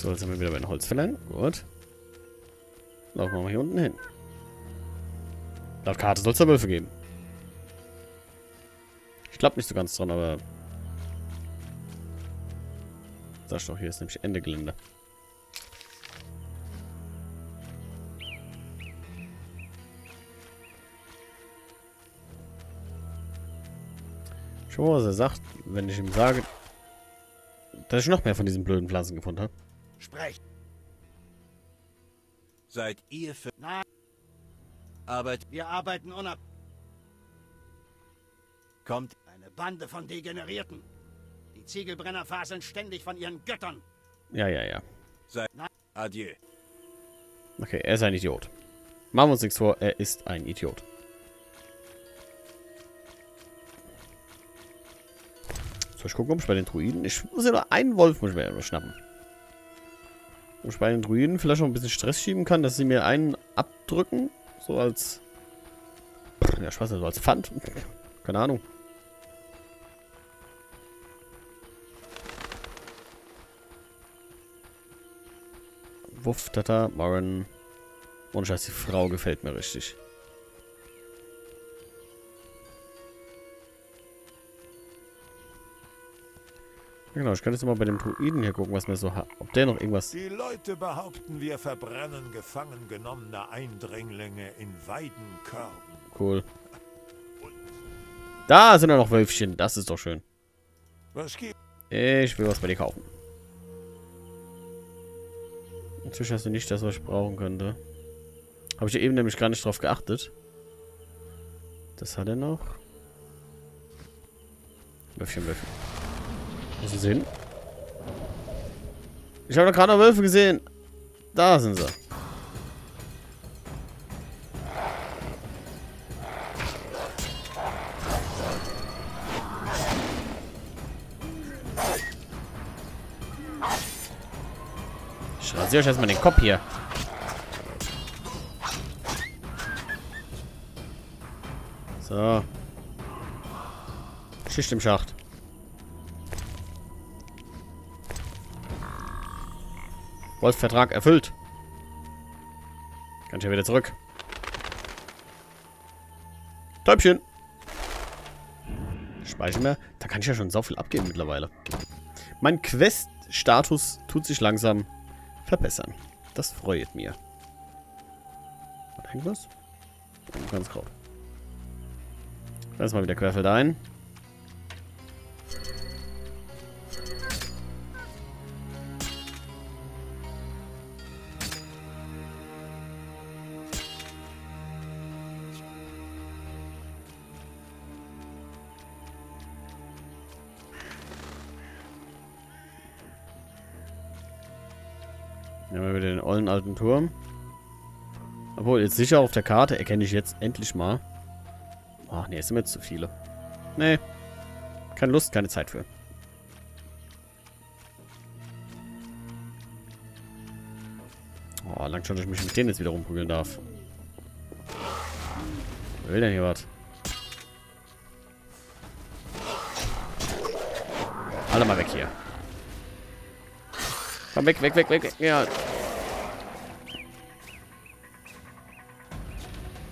So, jetzt sind wir wieder bei den Holzfällern. Gut. Laufen wir mal hier unten hin. Laut Karte soll es da Wölfe geben. Ich glaube nicht so ganz dran, aber... Sag doch, hier ist nämlich Ende Gelände. Mal, was er sagt, wenn ich ihm sage, dass ich noch mehr von diesen blöden Pflanzen gefunden habe. Sprecht. Seid ihr für... Nein. Arbeit... Wir arbeiten unab... Kommt eine Bande von Degenerierten. Die Ziegelbrenner faseln ständig von ihren Göttern. Ja, ja, ja. Seid... Nein. Adieu. Okay, er ist ein Idiot. Machen wir uns nichts vor, er ist ein Idiot. So, ich gucke, ob ich bei den Druiden... Ich muss ja nur einen Wolf muss ich mir schnappen. Ob ich bei den Druiden vielleicht noch ein bisschen Stress schieben kann, dass sie mir einen abdrücken. So als... Ja, nicht, so als Pfand. Keine Ahnung. Wuff, Tata, Warren. Und scheiß, die Frau gefällt mir richtig. Genau, ich kann jetzt mal bei dem Druiden hier gucken, was mir so hat. Ob der noch irgendwas... Die Leute behaupten, wir verbrennen gefangen genommene Eindringlinge in Weidenkörben. Cool. Da sind ja noch Wölfchen. Das ist doch schön. Ich will was bei dir kaufen. Inzwischen hast du nicht das, was ich brauchen könnte. Habe ich eben nämlich gar nicht drauf geachtet. Das hat er noch. Wölfchen, Wölfchen. Wo sind sie hin? Ich habe doch gerade noch Wölfe gesehen. Da sind sie. Ich rasiere euch erstmal den Kopf hier. So. Schicht im Schacht. Wolfvertrag erfüllt. Kann ich ja wieder zurück. Täubchen. Speichern wir. Da kann ich ja schon so viel abgeben mittlerweile. Mein Quest-Status tut sich langsam verbessern. Das freut mir. Hat irgendwas? Ganz Kraut. Lass mal wieder Querfeld ein. Nehmen wir wieder den ollen alten Turm. Obwohl, jetzt sicher auf der Karte erkenne ich jetzt endlich mal. Ach nee, es sind mir zu viele. Nee. Keine Lust, keine Zeit für. Oh, lang schon, dass ich mich mit denen jetzt wieder rumprügeln darf. Wer will denn hier was? Alle mal weg hier. Komm weg, weg, weg, weg, weg. Ja.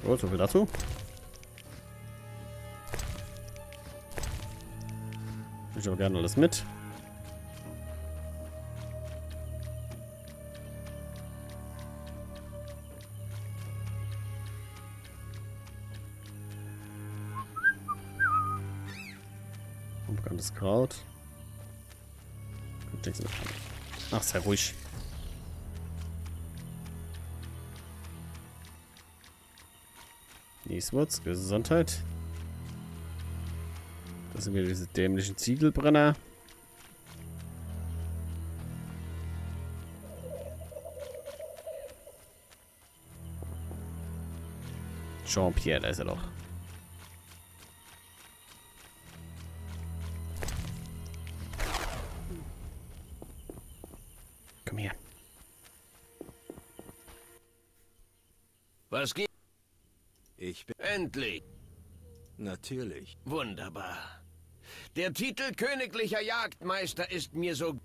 So, so viel dazu. Ich aber gerne alles mit. Unbekanntes Kraut. Ach, sei ruhig. Nieswurz, Gesundheit. Das sind wieder diese dämlichen Ziegelbrenner. Jean-Pierre, da ist er doch. Komm her. Was gibt? Ich bin... Endlich! Natürlich. Wunderbar. Der Titel königlicher Jagdmeister ist mir so...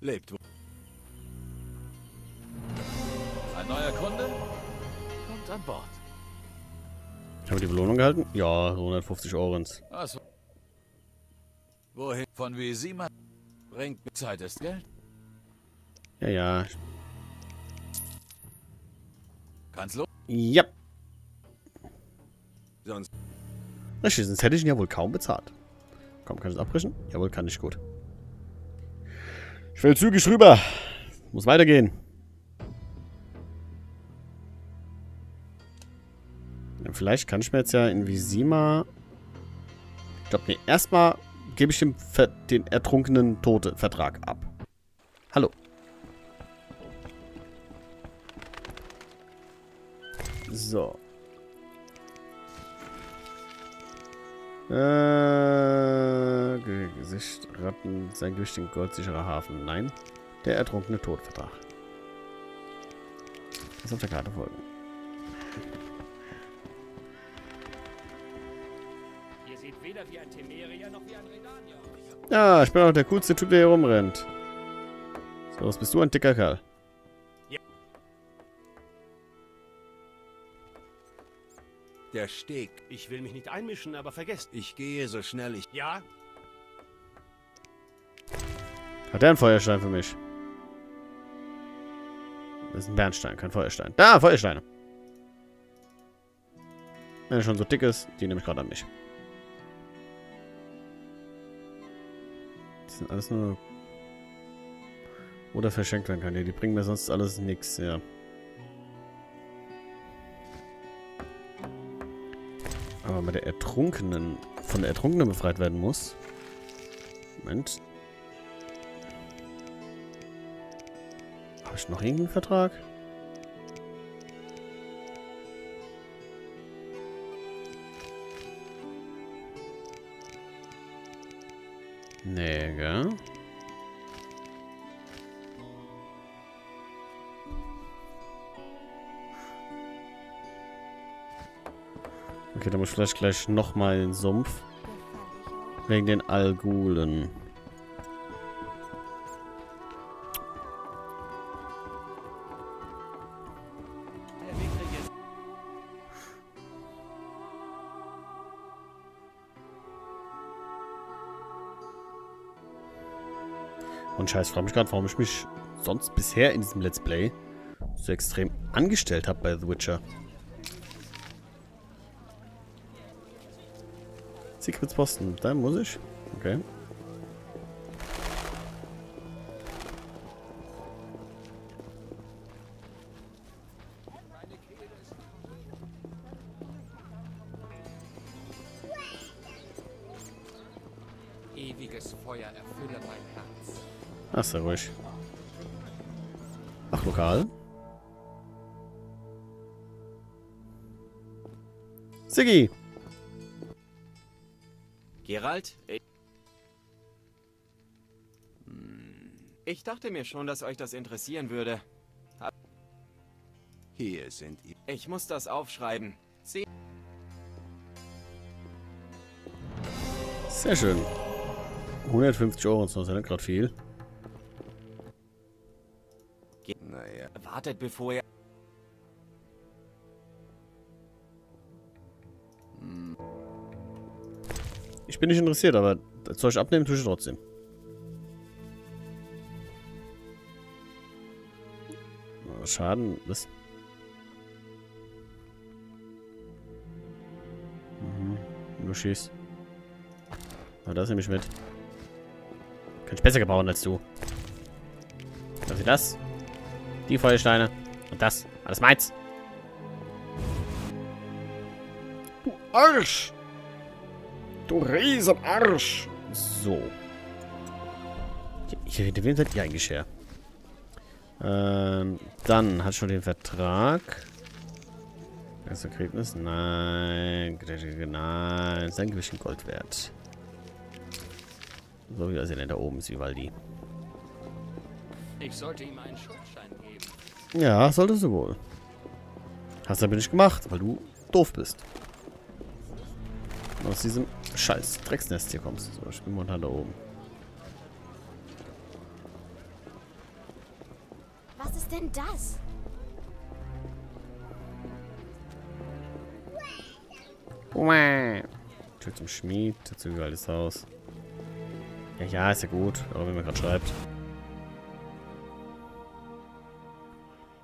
Lebt wohl. Ein neuer Kunde kommt an Bord. Haben wir die Belohnung gehalten? Ja, 150 Orens. Achso. Wohin? Von man Bringt Zeit ist Geld? Ja, ja. Kann's los? Ja. Sonst Richtig, sonst hätte ich ihn ja wohl kaum bezahlt. Komm, kann ich es abbrechen? Jawohl, kann ich gut. Ich will zügig rüber. Muss weitergehen. Ja, vielleicht kann ich mir jetzt ja in Visima... Ich glaube, nee, erstmal gebe ich dem Ver den ertrunkenen Tote Vertrag ab. Hallo. So. Äh, Ge- Gesicht, Ratten, sein Gewicht in goldsicherer Hafen. Nein. Der ertrunkene Todvertrag. Das auf der Karte folgen. Ihr seht weder wie ein Temerier noch wie ein Redanier. Ja, ich bin auch der coolste Typ, der hier rumrennt. So, was bist du, ein dicker Kerl? Der Steg. Ich will mich nicht einmischen, aber vergesst. Ich gehe so schnell ich... Ja? Hat der einen Feuerstein für mich? Das ist ein Bernstein, kein Feuerstein. Da, Feuersteine. Wenn er schon so dick ist, die nehme ich gerade an mich. Die sind alles nur... Oder verschenkt werden kann. Ja, die bringen mir sonst alles nix, ja. Aber bei der Ertrunkenen... Von der Ertrunkenen befreit werden muss... Moment. Habe ich noch irgendeinen Vertrag? Nee, gell? Okay, dann muss ich vielleicht gleich nochmal in den Sumpf. Wegen den Algulen. Und scheiß, frage mich gerade, warum ich mich sonst bisher in diesem Let's Play so extrem angestellt habe bei The Witcher. Secrets Posten, da muss ich. Okay. Ewiges Feuer erfülle mein Herz. Ach, sehr ruhig. Ach, lokal. Siggi! Gerald? Ich, Hm, ich dachte mir schon, dass euch das interessieren würde. Hier sind ihr. Ich muss das aufschreiben. Sie Sehr schön. 150 Euro noch, ist ja nicht gerade viel. Naja. wartet, bevor ihr... Ich bin nicht interessiert, aber das Zeug abnehmen tue ich trotzdem. Oh, Schaden, was? Mhm, nur schieß. Aber das nehme ich mit. Kann ich besser gebauen als du. Ist das? Die Feuersteine. Und das. Alles meins. Du Arsch! Du Riesenarsch! So. Ich hätte wen seid ihr eigentlich her? Ähm, dann hat schon den Vertrag. Das Ergebnis? Nein. Nein. Sein Gewicht in Gold wert. So wie das denn da oben ist, Vivaldi. Ich sollte ihm einen Schuldschein geben. Ja, solltest du wohl. Hast du aber nicht gemacht, weil du doof bist aus diesem scheiß Drecksnest hier kommst. So, ich bin momentan da oben. Was ist denn das? Tür zum Schmied, Tür zum geiles Haus. Ja, ja, ist ja gut, aber wenn man gerade schreibt.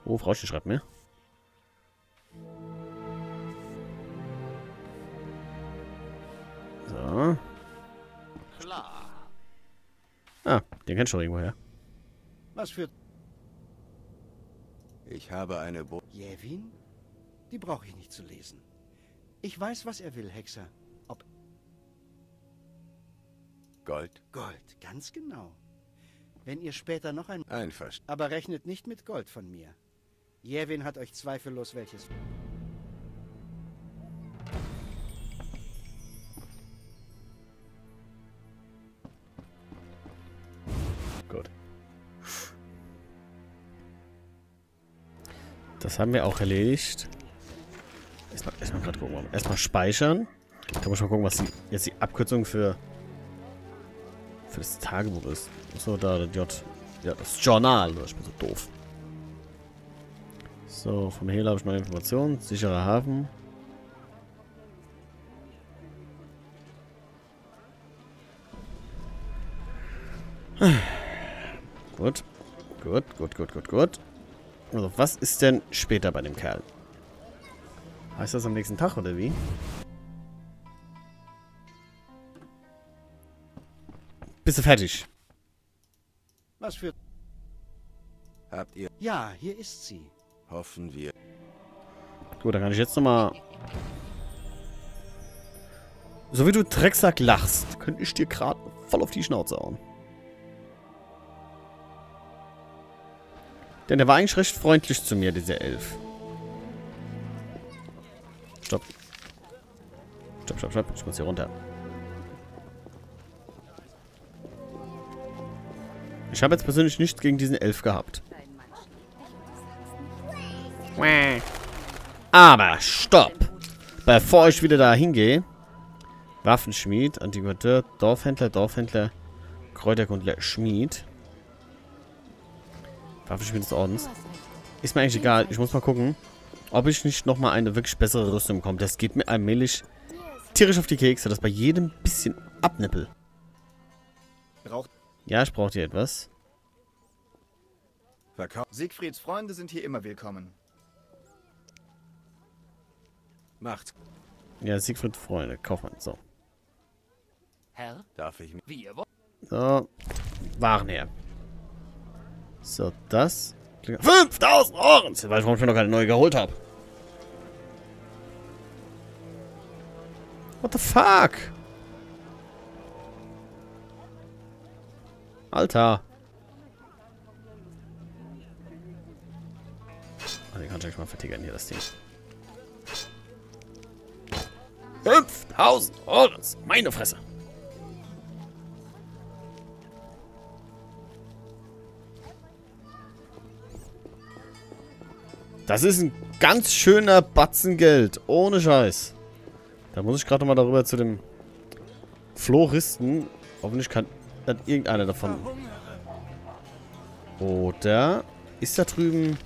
Oh, Frauchen schreibt mir. Klar. Ah, den kennst du doch irgendwo her. Was für Ich habe eine Bo Jevin? Die brauche ich nicht zu lesen. Ich weiß, was er will, Hexer. Ob Gold. Gold, ganz genau. Wenn ihr später noch ein... Einverstanden. Aber rechnet nicht mit Gold von mir. Jevin hat euch zweifellos welches... Das haben wir auch erledigt. Erstmal, erstmal gerade gucken. Erstmal speichern. Da muss ich mal gucken, was die, jetzt die Abkürzung für für das Tagebuch ist. So, da, das J. Ja, das Journal. Ich bin so doof. So, vom Hehler habe ich neue Informationen. Sicherer Hafen. Gut. Gut, gut, gut, gut, gut. Also, was ist denn später bei dem Kerl? Heißt das am nächsten Tag, oder wie? Bist du fertig? Was für... Habt ihr, Ja, hier ist sie. hoffen wir. Gut, dann kann ich jetzt nochmal... So wie du Drecksack lachst, könnte ich dir gerade voll auf die Schnauze hauen. Denn der war eigentlich recht freundlich zu mir, dieser Elf. Stopp. Stopp, stopp, stopp. Ich muss hier runter. Ich habe jetzt persönlich nichts gegen diesen Elf gehabt. Aber stopp! Bevor ich wieder da hingehe. Waffenschmied, Antiquateur, Dorfhändler, Dorfhändler, Kräuterkundler, Schmied. Waffenschmied des Ordens. Ist mir eigentlich egal. Ich muss mal gucken, ob ich nicht nochmal eine wirklich bessere Rüstung bekomme. Das geht mir allmählich tierisch auf die Kekse, dass bei jedem bisschen abnippel. Braucht Ja, ich brauche dir etwas. Verkauf. Siegfrieds Freunde sind hier immer willkommen. Macht's. Ja, Siegfried Freunde, Kaufmann. So. Herr, Darf ich mich. wie ihr wollt. So. Waren her. So, das. 5000 Ohren! Weil ich mir noch keine neue geholt habe. What the fuck? Alter. Oh, den kann ich mal vertickern hier, das Ding. 5000 Ohren! Meine Fresse! Das ist ein ganz schöner Batzen Geld. Ohne Scheiß. Da muss ich gerade mal darüber zu dem Floristen. Hoffentlich kann dann irgendeiner davon. Oder ist da drüben...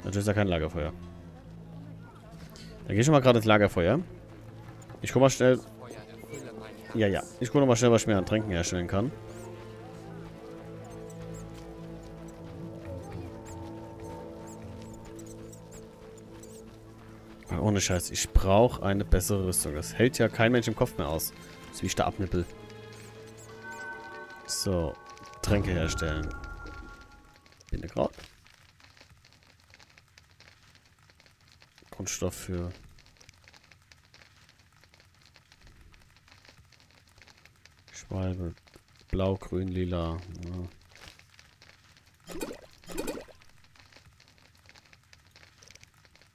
Natürlich ist da kein Lagerfeuer. Dann gehe ich mal gerade ins Lagerfeuer. Ich guck mal schnell... Ja, ja. Ich gucke noch mal schnell, was ich mir an Tränken herstellen kann. Ohne Scheiß, ich brauche eine bessere Rüstung. Das hält ja kein Mensch im Kopf mehr aus. Das ist wie ich da abnippel. So, Tränke herstellen. Bindekraut. Grundstoff für... Schwalbe. Blau, grün, lila. Ja.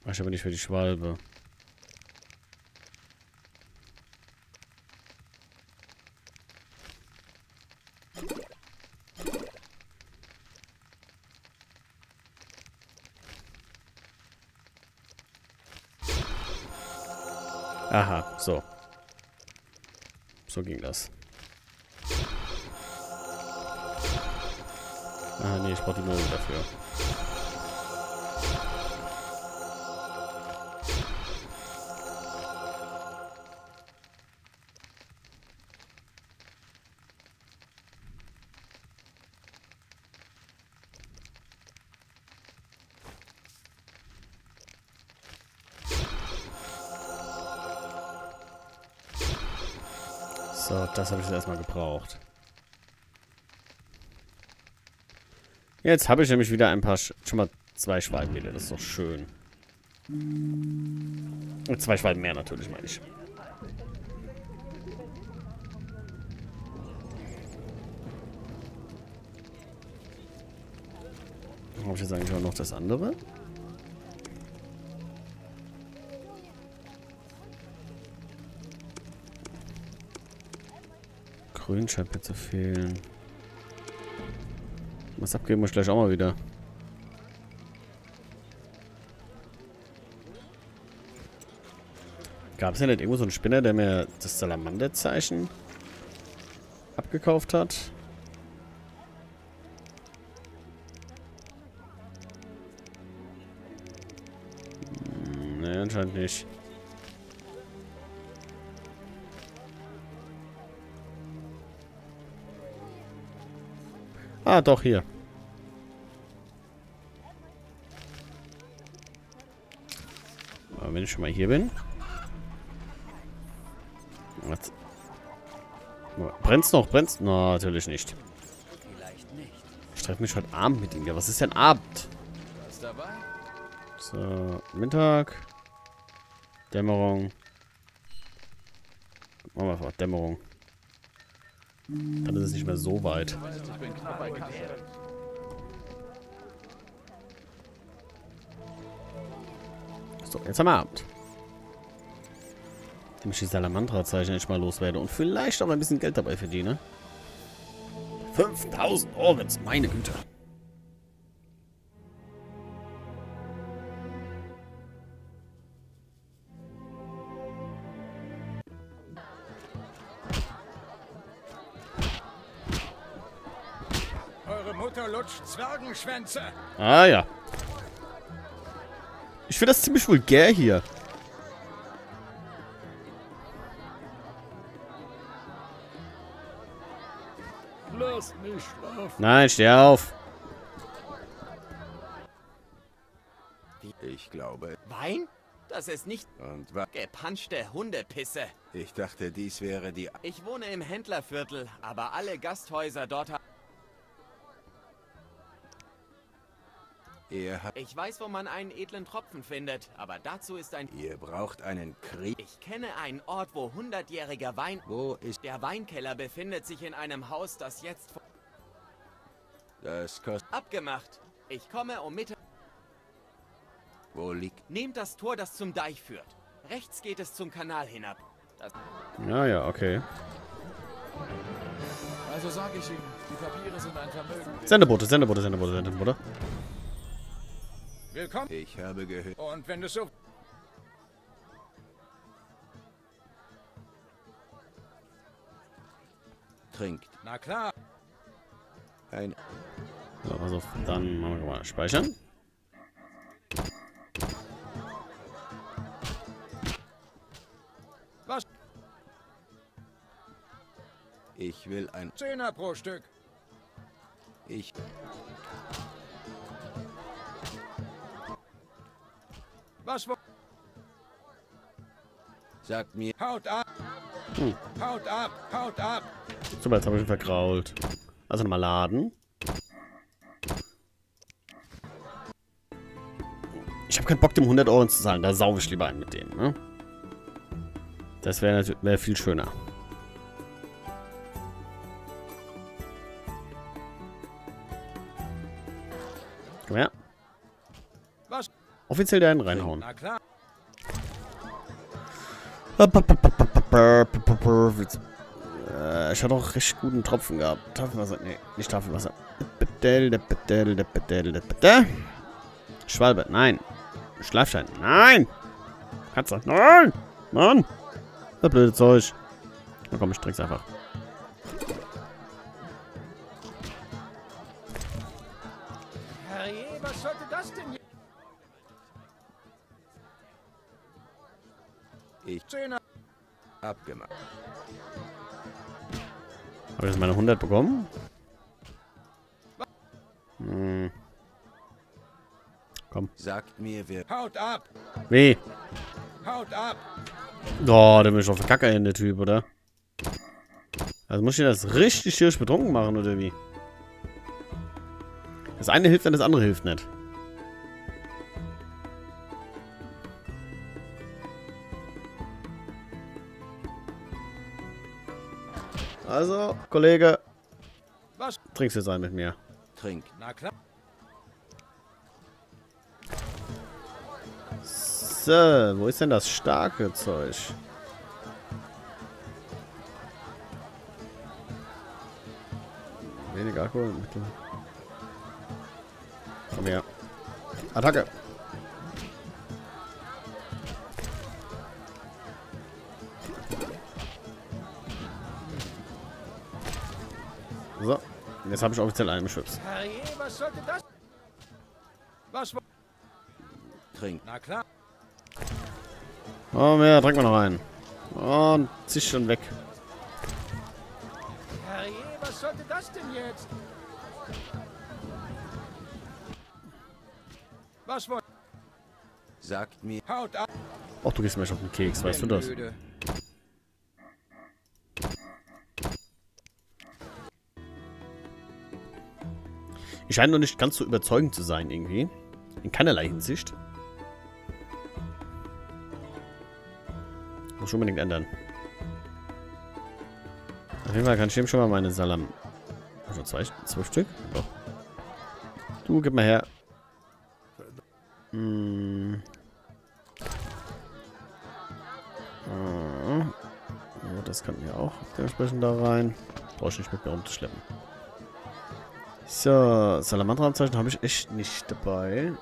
Ich aber nicht für die Schwalbe. Aha, so. So ging das. Ah, nee, ich brauche die Noten dafür. So, das habe ich jetzt erstmal gebraucht. Jetzt habe ich nämlich wieder ein paar, Sch schon mal zwei Schwalben wieder. Das ist doch schön. Und zwei Schwalben mehr natürlich, meine ich. Habe ich jetzt eigentlich auch noch das andere? Grün scheint mir zu fehlen. Was abgeben ich gleich auch mal wieder. Gab es ja nicht irgendwo so einen Spinner, der mir das Salamanderzeichen abgekauft hat? Hm, Ne, anscheinend nicht. Ah, doch, hier. Aber wenn ich schon mal hier bin. Was? Brennt's noch? Brennt's? No, natürlich nicht. Ich treffe mich heute Abend mit ihm. Ja, was ist denn Abend? So, Mittag. Dämmerung. Machen wir einfach Dämmerung. Dann ist es nicht mehr so weit. So, jetzt haben wir Abend. Indem ich die Salamandra-Zeichen endlich mal loswerde und vielleicht auch ein bisschen Geld dabei verdiene. 5000 Orens, meine Güte. Eure Mutter lutscht Zwergenschwänze. Ah ja. Ich finde das ziemlich vulgär hier. Lass mich schlafen. Nein, steh auf. Ich glaube. Wein? Das ist nicht Und was? gepanschte Hundepisse. Ich dachte, dies wäre die... Ich wohne im Händlerviertel, aber alle Gasthäuser dort haben... Ihr, habt, Ich weiß, wo man einen edlen Tropfen findet, aber dazu ist ein... ihr braucht einen Krieg. Ich kenne einen Ort, wo hundertjähriger Wein... Wo ist... Der Weinkeller befindet sich in einem Haus, das jetzt... Das kostet... Abgemacht. Ich komme um Mittag... Wo liegt... Nehmt das Tor, das zum Deich führt. Rechts geht es zum Kanal hinab. Das Ja, ja, okay. Also sage ich Ihnen, die Papiere sind ein Vermögen. Sendebote, Sendebote, Sendebote, Sendebote. Willkommen. Ich habe gehört... Und wenn du so... Trinkt. Na klar. Ein... So, pass auf. Dann machen wir mal speichern. Was? Ich will ein... Zehner pro Stück. Ich... Was wo... Sagt mir... Haut ab. Hm. Haut ab. Haut ab. Super, jetzt habe ich ihn vergrault. Also nochmal laden. Ich habe keinen Bock, dem 100 Euro zu zahlen. Da sauge ich lieber ein mit denen, ne? Das wäre natürlich wär viel schöner. Offiziell den reinhauen. Na klar. Äh, Ich hatte auch recht guten Tropfen gehabt. Tafelwasser. Nee, nicht Tafelwasser. Schwalbe, nein. Schleifstein, nein. Katze, nein. Mann. Das blöde Zeug. Na komm, ich trink's einfach. Ich meine 100 bekommen? Hm. Sagt mir, wer... Haut ab. Weh. Haut ab. Oh, der will mich auf den Kacker hin, der Typ, oder? Also muss ich das richtig tierisch betrunken machen, oder wie? Das eine hilft, wenn das andere hilft nicht. Also, Kollege. Was? Trinkst jetzt ein mit mir. Trink. Na klar. So, wo ist denn das starke Zeug? Weniger Alkohol. Mittel. Komm her. Attacke. Jetzt habe ich offiziell einen beschützt. Herrje, was sollte das? Was Trink. Na klar. Oh, mehr, trink mal noch einen. Und zieh schon weg. Herrje, was sollte das denn jetzt? Was wollt... Sagt mir. Haut ab. Och, du gehst mir schon auf den Keks, weißt du das? Müde. Ich scheine noch nicht ganz so überzeugend zu sein, irgendwie. In keinerlei Hinsicht. Muss unbedingt ändern. Auf jeden Fall kann ich dem schon mal meine Salam... Also zwei, zwölf Stück? Doch. Du, gib mal her. Hm. Ja, das kann hier auch dementsprechend da rein. Brauche ich nicht mit mir rumzuschleppen. So, Salamander-Abzeichen habe ich echt nicht dabei.